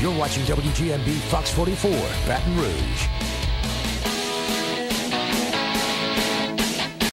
You're watching WGMB Fox 44, Baton Rouge.